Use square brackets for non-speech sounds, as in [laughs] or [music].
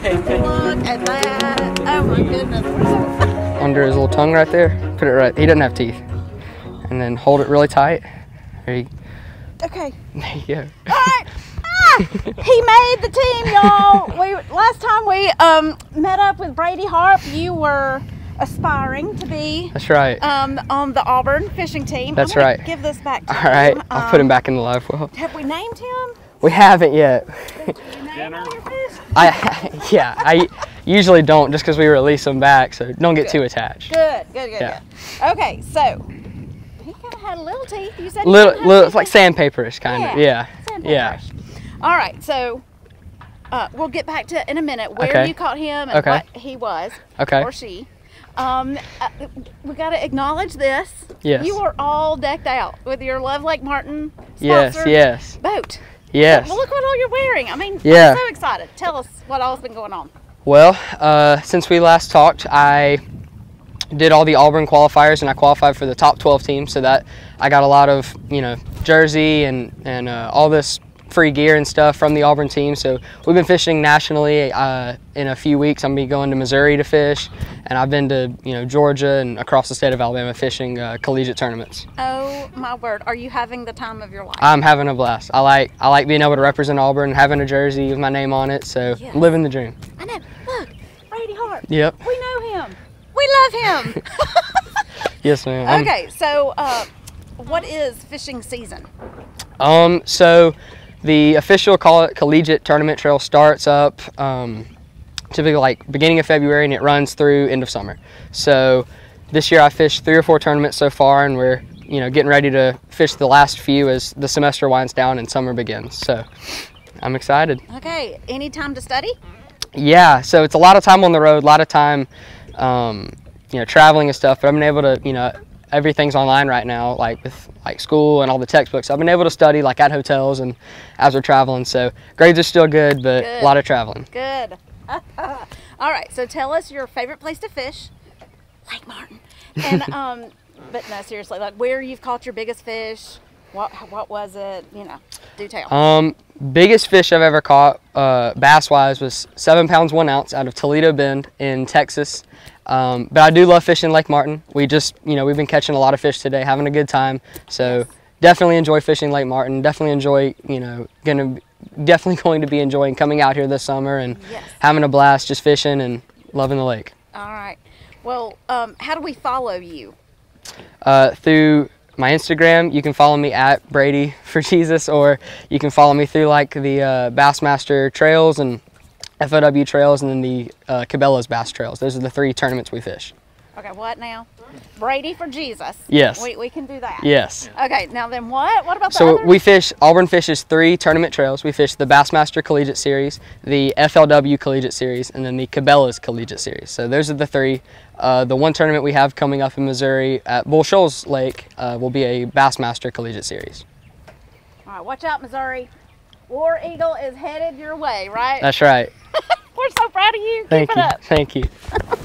Look at that. Oh my goodness. Under his little tongue right there. Put it right. He doesn't have teeth. And then hold it really tight. There you, Okay. there you go. All right. Ah, he made the team, y'all. We last time we um, met up with Brady Harp, you were aspiring to be That's right. um, on the Auburn fishing team. That's I'm right. Give this back to All right. him. I'll put him Um, back in the live well. Have we named him? We haven't yet. You named all your fish? I [laughs] yeah. I usually don't just because we release them back, so don't get too attached. Good, good, good, Yeah. good. Okay, so he kind of had little teeth. You said Little, little, teeth. it's like sandpaperish kind of. Yeah. Yeah. All right, so uh, we'll get back to in a minute where Okay. you caught him and Okay. what he was Okay. or she. Um, uh, we got to acknowledge this. Yes. You are all decked out with your Love Lake Martin Yes. Yes. boat. Yes. Well, look what all you're wearing. I mean, Yeah. I'm so excited. Tell us what all's been going on. Well, uh, since we last talked, I did all the Auburn qualifiers and I qualified for the top 12 team. So that I got a lot of you know jersey and and uh, all this free gear and stuff from the Auburn team. So we've been fishing nationally. Uh, in a few weeks, I'm gonna be going to Missouri to fish, and I've been to you know Georgia and across the state of Alabama fishing uh, collegiate tournaments. Oh my word, are you having the time of your life? I'm having a blast. I like I like being able to represent Auburn, having a jersey with my name on it. So Yes. I'm living the dream. I know. Look, Brady Harp. Yep. We know him. We love him. [laughs] Yes, ma'am. I'm- okay, so uh, what is fishing season? Um, so the official coll- collegiate tournament trail starts up um, typically like beginning of February and it runs through end of summer. So this year I fished three or four tournaments so far and we're you know getting ready to fish the last few as the semester winds down and summer begins. So I'm excited. Okay, any time to study? Yeah, so it's a lot of time on the road, a lot of time, um, you know, traveling and stuff. But I've been able to, you know, everything's online right now, like with like school and all the textbooks. I've been able to study like at hotels and as we're traveling. So grades are still good, but Good. a lot of traveling. Good. [laughs] All right, so tell us your favorite place to fish, Lake Martin, and [laughs] um, but no, seriously, like where you've caught your biggest fish. What what was it? You know, do tell. Um, biggest fish I've ever caught, uh, bass wise, was seven pounds one ounce out of Toledo Bend in Texas. Um, but I do love fishing Lake Martin. We just, you know, we've been catching a lot of fish today, having a good time. So definitely enjoy fishing Lake Martin. Definitely enjoy, you know, gonna definitely [laughs] going to be enjoying coming out here this summer and Yes. having a blast, just fishing and loving the lake. All right. Well, um, how do we follow you? uh, through my Instagram. You can follow me at Brady for [laughs] Jesus, or you can follow me through like the uh, Bassmaster Trails and FLW Trails, and then the uh, Cabela's Bass Trails. Those are the three tournaments we fish. Okay, what now? Brady for Jesus. Yes. We, we can do that. Yes. Okay, now then what? What about the So we fish. Auburn fishes three tournament trails. We fish the Bassmaster Collegiate Series, the FLW Collegiate Series, and then the Cabela's Collegiate Series. So those are the three. Uh, the one tournament we have coming up in Missouri at Bull Shoals Lake uh, will be a Bassmaster Collegiate Series. All right, watch out, Missouri. War Eagle is headed your way, right? That's right. We're so proud of you. Thank Keep you. it up. Thank you. [laughs]